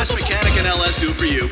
best mechanic in LS do for you?